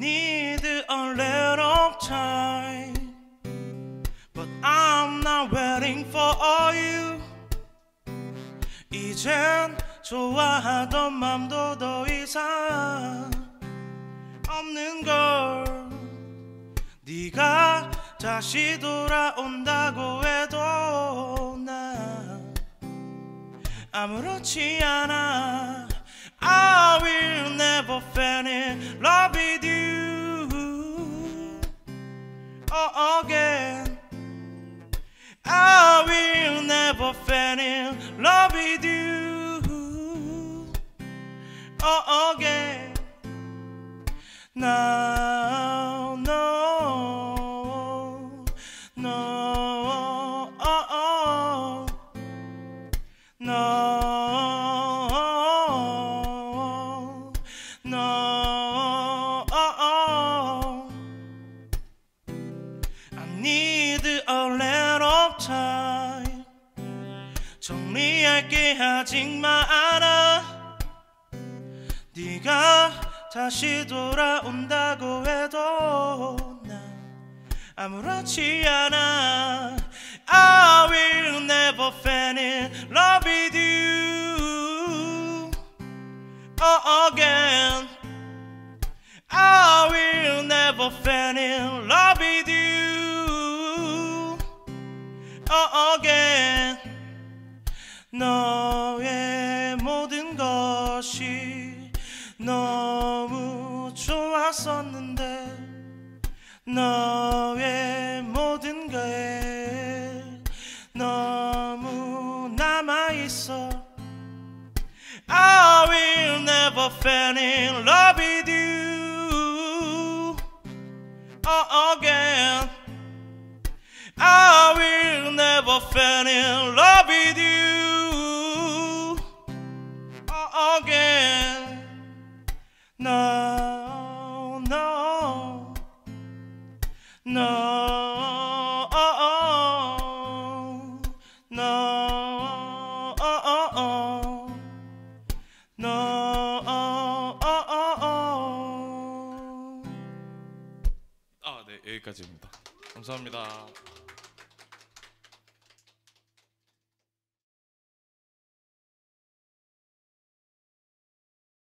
need a little time, but I'm not waiting for you. 이젠 좋아하던 맘도 더 이상 없는 걸. 네가 다시 돌아온다고 해도 나 아무렇지 않아. I will never fall in love again. I will never fall in love with you again. No, no, no, oh, no. No, need a little time. 정리할 게 아직 많아. 네가 다시 돌아온다고 해도 난 아무렇지 않아. I will never fall in love with you again. I will never fall in love again. 너의 모든 것이 너무 좋았었는데 너의 모든 게 너무 남아있어 I will never fall in love with you again. I will never fall in love with you again. No, no, no, no, no. 아, 네 여기까지입니다. 감사합니다.